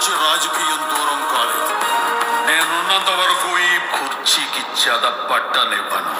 నుంచి రాజకీయం దూరం కాలేదు. నేనున్నంత వరకు ఈ కుర్చీకి చెద పట్టనివ్వను